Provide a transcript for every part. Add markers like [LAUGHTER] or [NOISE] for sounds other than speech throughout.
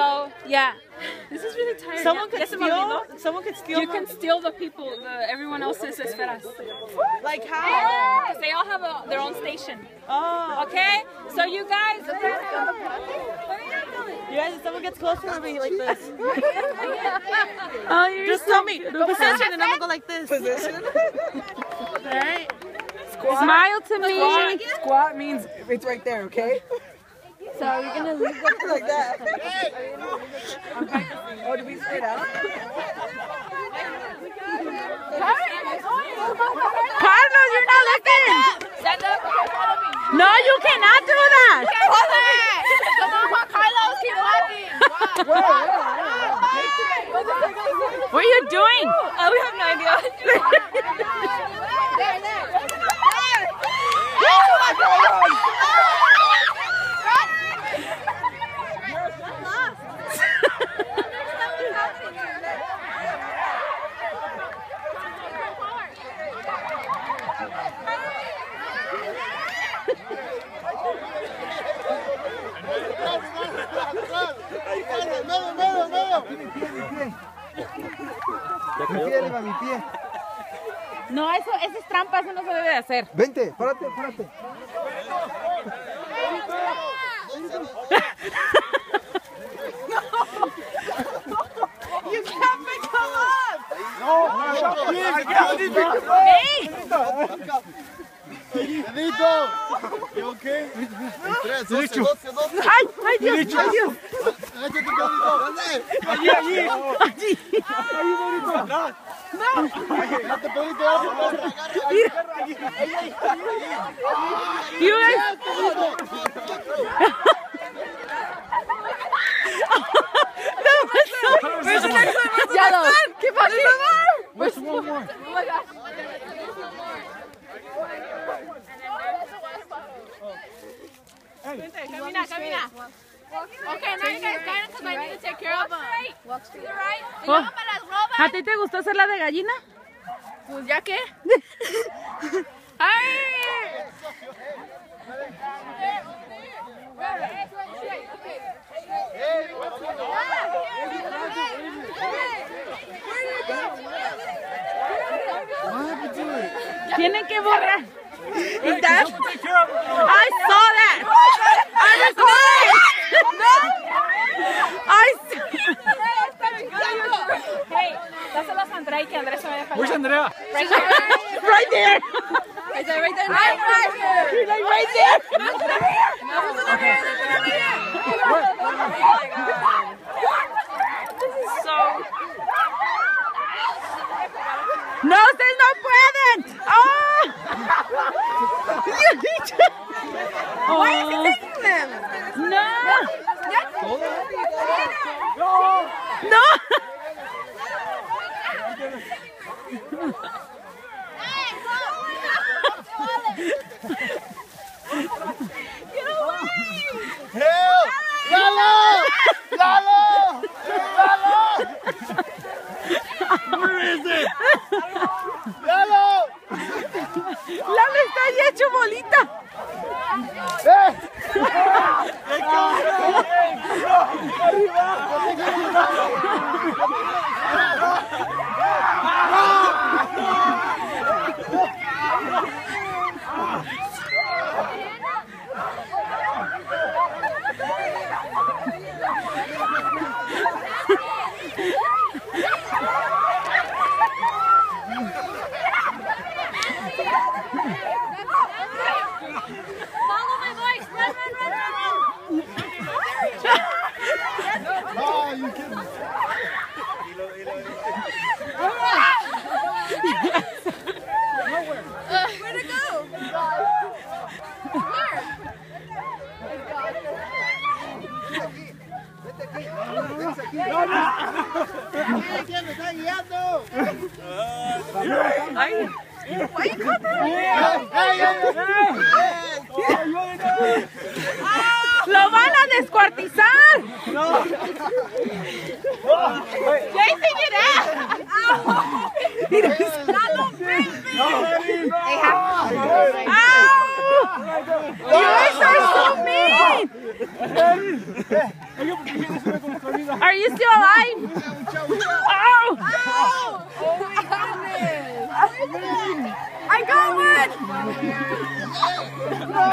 So yeah, this is really tiring. Someone Ya- could ya steal. olvidó. Someone could steal. You my- can steal the people, the, everyone else's esferas. Like how? Because they all have a, their own station. Oh. Okay? So you guys. You guys, if someone gets closer to me like this, [LAUGHS] Oh, you're just tell me position, and I'm gonna go like this. Position. [LAUGHS] Alright. Smile to me. Squat, squat means it's right there, okay? So are we gonna leave the like that. oh, did we straight out? Carlos, you're not looking. Stand up. No, you cannot do that. Come on, Juan Carlos, keep walking. What are you doing? Oh, we have no idea. there, there. Mi pie. No, eso, eso es trampa, eso no se debe de hacer. Vente, párate, párate. You can't pick them up. Edito. ¿Y ok? Tres, doce, doce, doce. Ay, ay, Dios, ay, Dios. Allí, allí. Allí. Ahí. Atrás. Date, Pedrito, date, You guys. No, no. Where's the next one? Where's the Ya next no. one? Keep on There's keep- one more. Oh my gosh. Camina, camina. Okay, now you guys got it because I need to take care of them. Walk straight. To the right. Oh. ¿A ti te gustó hacer la de gallina? Pues ya qué. [LAUGHS] ¡Ay! Tienen que borrar. Is that? I saw that. [LAUGHS] I recorded. right. Andrea se me. Where's Andrea? Right there. right there. Right there, right there. Right right there. Ahí hecho bolita. ¡Eh! follow ¿Quién me está guiando? Ay. Lo van a descuartizar. Get out. Lalo, baby. Ow. You guys are so mean. you still alive? Ow! I got one!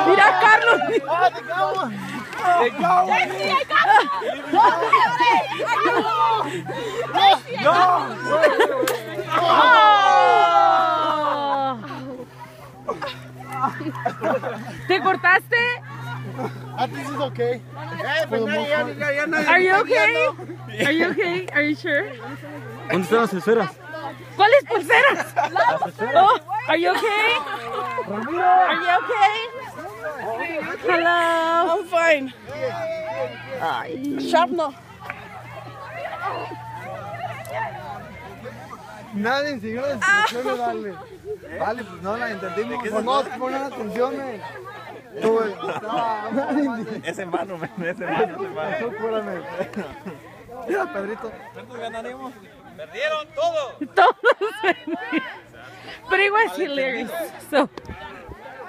Mira, Carlos. Ah, they got one. They. Jesse, I got ¿Te cortaste? I think it's okay. Pues ya nadie Are you okay? Are you okay? Are you sure? ¿Dónde están las esferas? ¿Cuáles pulseras? Oh, are you okay? Are you okay? Hello. I'm fine. Sharpno. Nadie enseñó las instrucciones, dale. Dale, pues no la entendimos. Pues no, ponen atención, eh. Tú, nadie- Es en vano, men, es en vano, es en cúrame. Mira, Pedrito. Perdieron todo. Todos. But it was hilarious. So,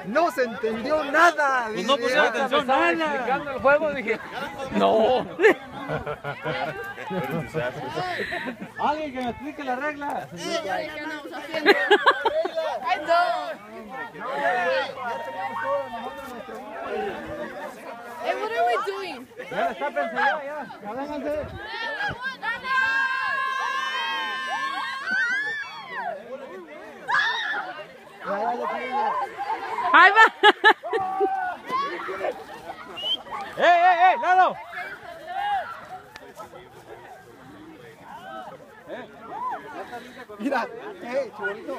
No se entendió nada. Pues no pusieron atención, nada. Explicando el juego, dije, no. [LAUGHS] Alguien que me explique la regla. Hey, what are we doing? Ya está pensando, ya. Ya ahí va. ¡Ey, ey, ey! ¡Lalo! Mira, hey, chibolito. [LAUGHS]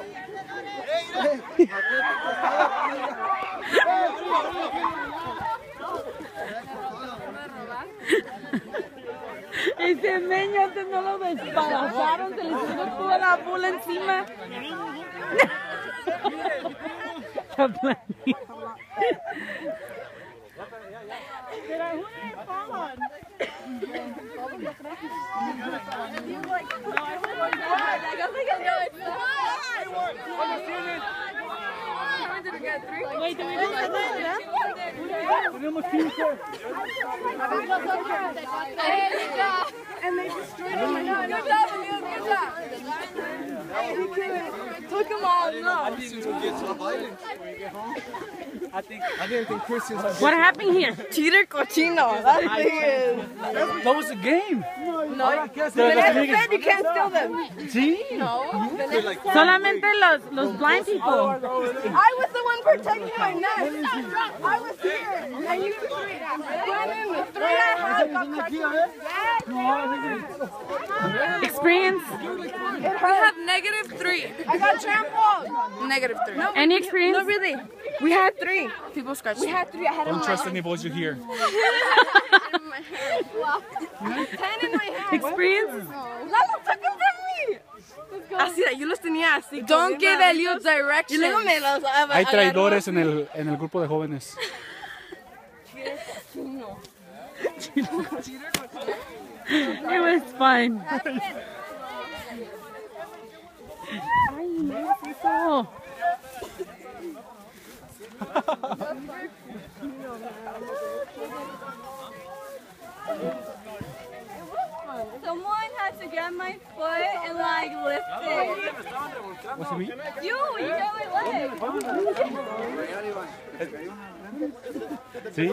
Ese meño antes no lo despadazaron, se le subió toda la bola encima. [LAUGHS] Tenemos 15. Hey, good job. And they destroyed him. Good job, Emil, good job. Took him out. I didn't even get to the bite. I think I didn't think Christians. What happened here? Cheater cochino. That thing is. That was a game. No, Ahora, ¿qué? The next time you can't steal them. Sí. No. Solamente los, los blind people. I was the one protecting my neck. I was here. And you three went in the three. Experience. I have negative three. I got trampled. Negative three. Any experience? No, really. We had three. People scratched We had three. I had Don't trust any voice you hear. [LAUGHS] in my hair. ten in my hand. Experience? Lalo took them from me. Así, yo los tenía así. Don't give Elliot Y directions. luego me los ab- Hay agarró. traidores ah, en el, en el grupo de jóvenes. [LAUGHS] It was fun. Eso. [LAUGHS] Someone had to get my foot and like lift it. Was it me? You, you got my leg. Sí.